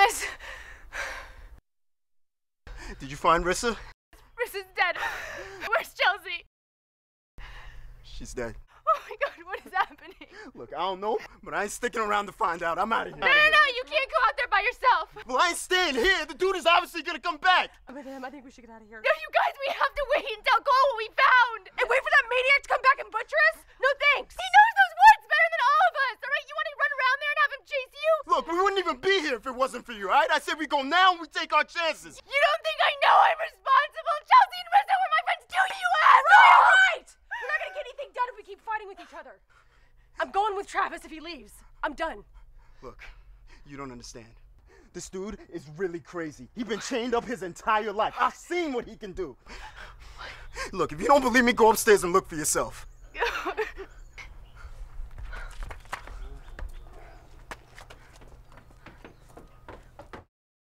Travis! Did you find Rissa? Rissa's dead. Where's Chelsea? She's dead. Oh my god, what is happening? Look, I don't know, but I ain't sticking around to find out. I'm out of here. No, no, no, you can't go out there by yourself. Well, I ain't staying here. The dude is obviously gonna come back. Madame, I think we should get out of here. No, you guys, we have to wait and tell Cole what we found. And wait for that maniac to come back and butcher us? No thanks. He knows those woods better than all of us, all right? You want to run around there and have him chase you? Look, we wouldn't even be here if it wasn't for you, all right? I said we go now and we take our chances. You don't think I know I'm responsible? Chelsea and Rissa were my friends too, you asshole! Right, right! We're not gonna get anything done if we keep fighting with each other. I'm going with Travis if he leaves. I'm done. Look, you don't understand. This dude is really crazy. He's been chained up his entire life. I've seen what he can do. Look, if you don't believe me, go upstairs and look for yourself.